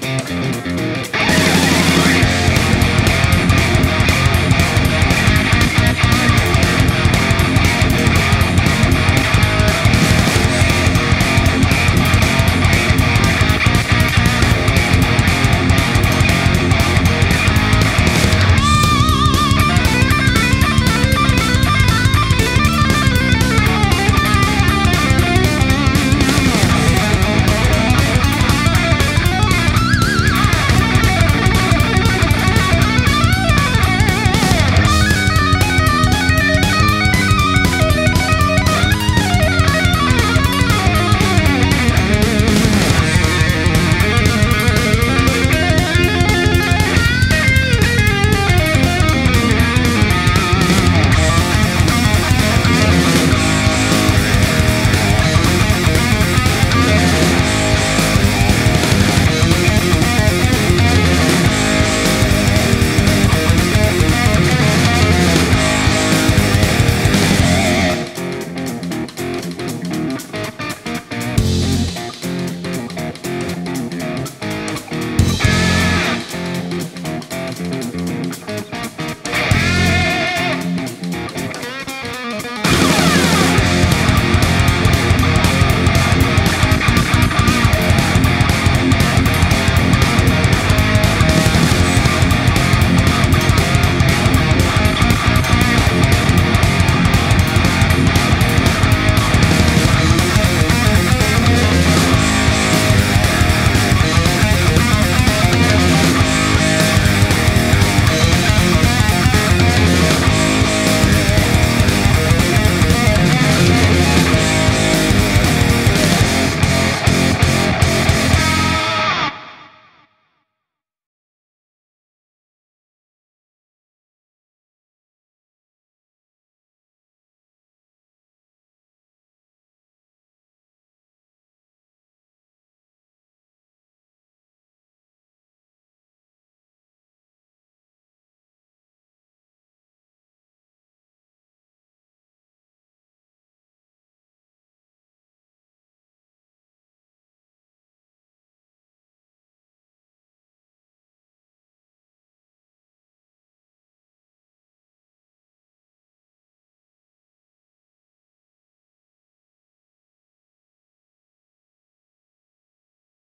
Mm-hmm.